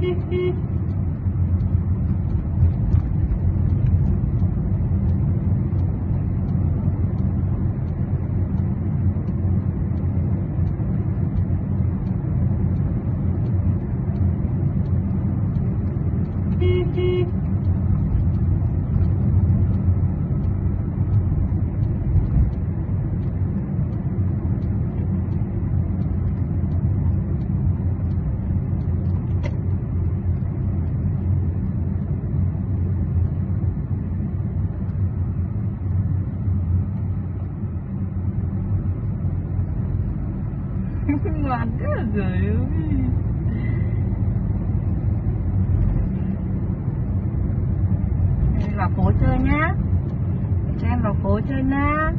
うん。ngoan thế rồi ơi. Đây vào phố chơi nhá. Cho em vào phố chơi nhá.